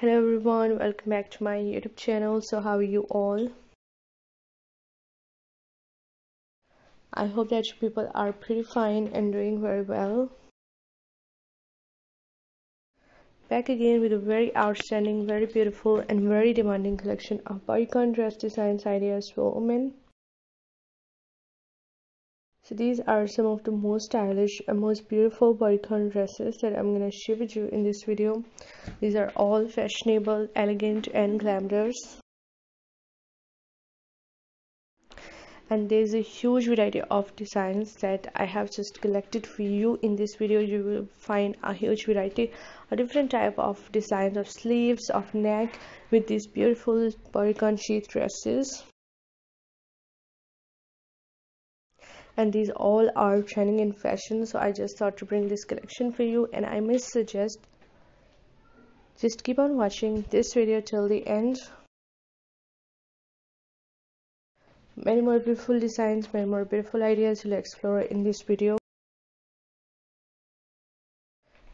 hello everyone. Welcome back to my youtube channel. So how are you all? I hope that you people are pretty fine and doing very well. Back again with a very outstanding very beautiful and very demanding collection of bodycon dress designs ideas for women so these are some of the most stylish and most beautiful bodycon dresses that I'm gonna share with you in this video. These are all fashionable, elegant and glamorous. And there's a huge variety of designs that I have just collected for you in this video. You will find a huge variety, a different type of designs of sleeves, of neck with these beautiful bodycon sheath dresses. And these all are trending in fashion so i just thought to bring this collection for you and i must suggest just keep on watching this video till the end. Many more beautiful designs many more beautiful ideas you'll explore in this video.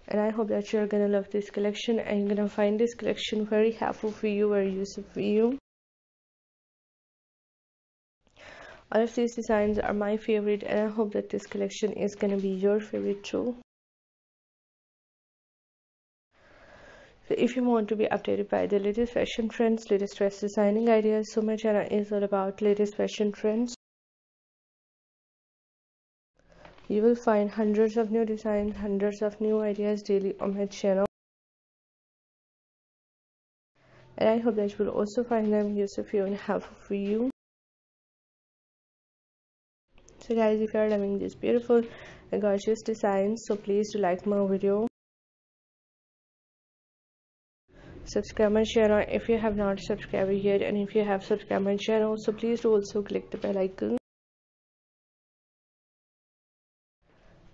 And i hope that you're gonna love this collection and you're gonna find this collection very helpful for you very useful for you all of these designs are my favorite and i hope that this collection is gonna be your favorite too. So if you want to be updated by the latest fashion trends latest dress designing ideas so my channel is all about latest fashion trends. You will find hundreds of new designs hundreds of new ideas daily on my channel. And i hope that you will also find them useful and helpful for you so guys if you are loving this beautiful gorgeous designs so please do like my video. Subscribe my channel if you have not subscribed yet and if you have subscribed my channel so please do also click the bell icon.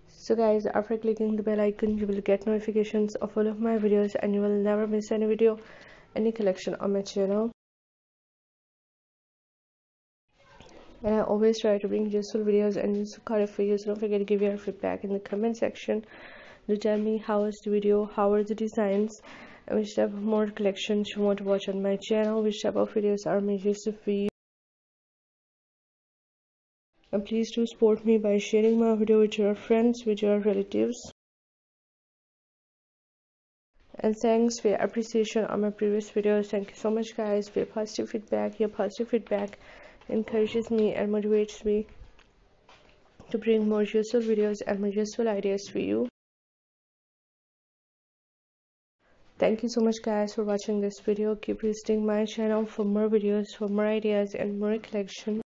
So guys after clicking the bell icon you will get notifications of all of my videos and you will never miss any video any collection on my channel and I always try to bring useful videos and useful content for you so don't forget to give your feedback in the comment section to tell me how was the video how are the designs which type of more collections you want to watch on my channel which type of videos are most useful for you. And please do support me by sharing my video with your friends with your relatives. And thanks for your appreciation on my previous videos. Thank you so much guys for your positive feedback your positive feedback encourages me and motivates me to bring more useful videos and more useful ideas for you. Thank you so much guys for watching this video. Keep visiting my channel for more videos for more ideas and more collection